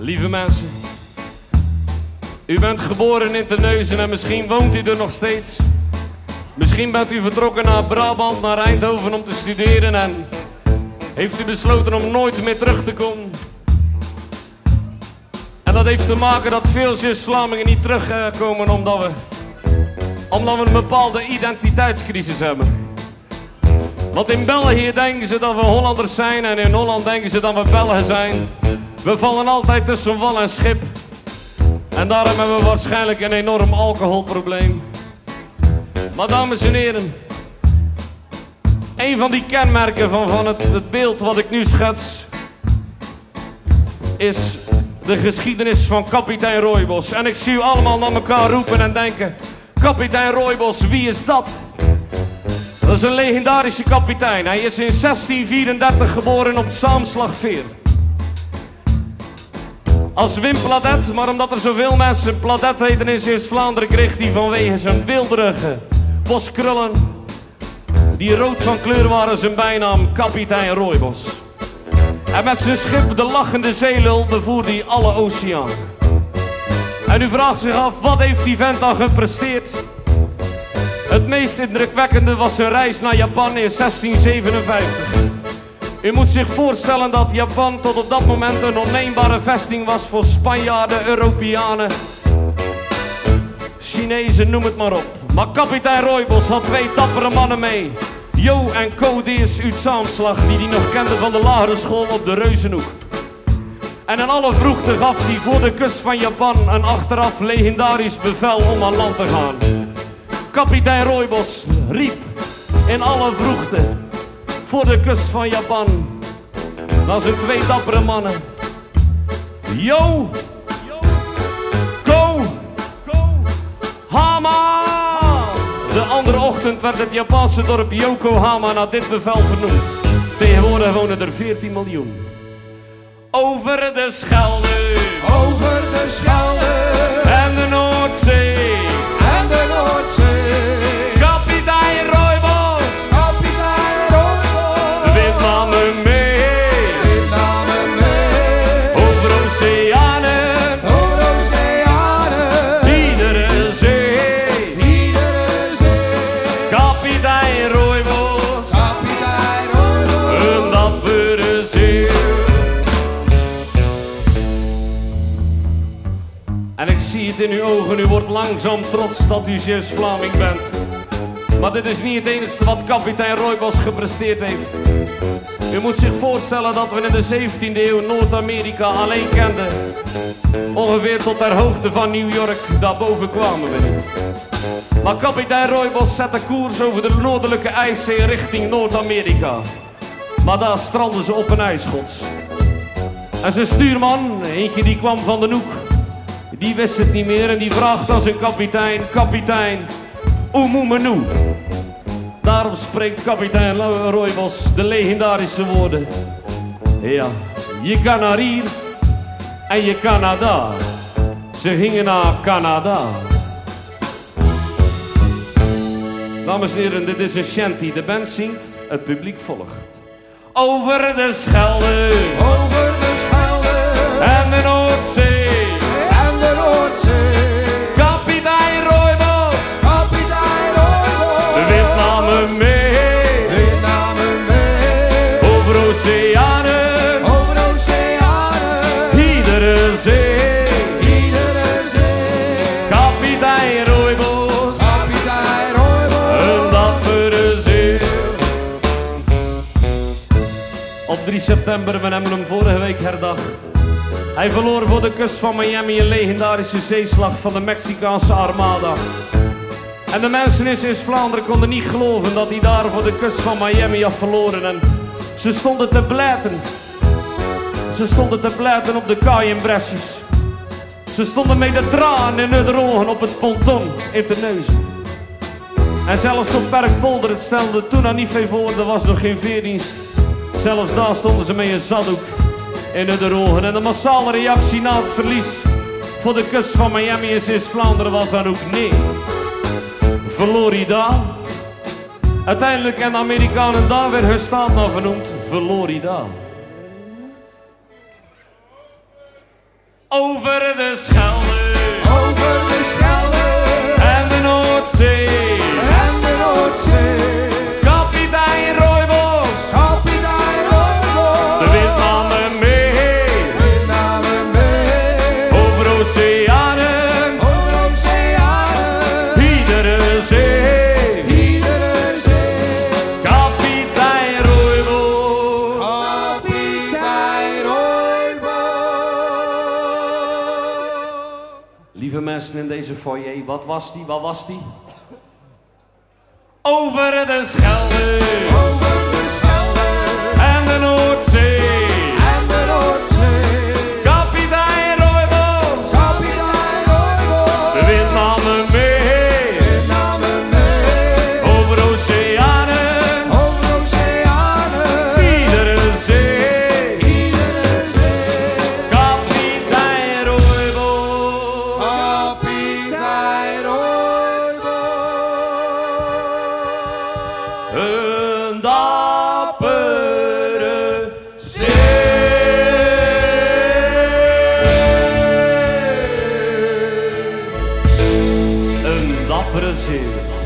Lieve mensen, u bent geboren in Terneuzen en misschien woont u er nog steeds. Misschien bent u vertrokken naar Brabant, naar Eindhoven om te studeren en heeft u besloten om nooit meer terug te komen. En dat heeft te maken dat veel Zus-Vlamingen niet terugkomen omdat we, omdat we een bepaalde identiteitscrisis hebben. Want in België denken ze dat we Hollanders zijn en in Holland denken ze dat we Belgen zijn. We vallen altijd tussen wal en schip. En daarom hebben we waarschijnlijk een enorm alcoholprobleem. Maar dames en heren, een van die kenmerken van, het, het beeld wat ik nu schets, is de geschiedenis van kapitein Rooibos. En ik zie u allemaal naar elkaar roepen en denken, kapitein Rooibos, wie is dat? Dat is een legendarische kapitein. Hij is in 1634 geboren op Saamslagveer. Als Wim Pladet, maar omdat er zoveel mensen Pladet heten in Zeeuws-Vlaanderen, kreeg hij vanwege zijn wilderige boskrullen, die rood van kleur waren, zijn bijnaam kapitein Rooibos. En met zijn schip de lachende zeelul bevoerde hij alle oceaan. En u vraagt zich af, wat heeft die vent dan gepresteerd? Het meest indrukwekkende was zijn reis naar Japan in 1657. U moet zich voorstellen dat Japan tot op dat moment een onneembare vesting was voor Spanjaarden, Europeanen, Chinezen, noem het maar op. Maar kapitein Rooibos had twee dappere mannen mee. Jo en Codius uit Zaamslag, die hij nog kende van de lagere school op de Reuzenhoek. En in alle vroegte gaf hij voor de kust van Japan een achteraf legendarisch bevel om aan land te gaan. Kapitein Rooibos riep in alle vroegte voor de kust van Japan naar zijn twee dappere mannen. Yo! Go! Hama! De andere ochtend werd het Japanse dorp Yokohama naar dit bevel vernoemd. Tegenwoordig wonen er 14 miljoen. Over de Schelde. Over de Schelde. In uw ogen, u wordt langzaam trots dat u Zeeuws-Vlaming bent. Maar dit is niet het enige wat kapitein Rooibos gepresteerd heeft. U moet zich voorstellen dat we in de 17e eeuw Noord-Amerika alleen kenden. Ongeveer tot ter hoogte van New York, daarboven kwamen we niet. Maar kapitein Rooibos zette koers over de noordelijke ijszee richting Noord-Amerika. Maar daar strandden ze op een ijsschots. En zijn stuurman, eentje die kwam van de hoek, die wist het niet meer en die vraagt aan zijn kapitein: Kapitein, Oemoemenu. Daarop spreekt kapitein Rooibos de legendarische woorden: Ja, je kan naar hier en je kan naar daar. Ze gingen naar Canada. Dames en heren, dit is een shanty. De band zingt, het publiek volgt. Over de Schelde. 3 september, we hebben hem vorige week herdacht. Hij verloor voor de kust van Miami een legendarische zeeslag van de Mexicaanse Armada. En de mensen in Zeeuws-Vlaanderen konden niet geloven dat hij daar voor de kust van Miami had verloren. En ze stonden te blijten. Ze stonden te blijten op de kaai in Bresjes. Ze stonden met de tranen in hun ogen op het ponton in te neuzen. En zelfs op Perkpolder, het stelde toen aan niet veel voor, er was nog geen veerdienst zelfs daar stonden ze met een zaddoek in hun ogen En de massale reactie na het verlies voor de kust van Miami is is Vlaanderen was dan ook nee. Florida. Uiteindelijk en de Amerikanen daar weer hun staat naar vernoemd. Florida. Over de Schelde. Lieve mensen in deze foyer, wat was die, wat was die? Over de Schelde. Brasil.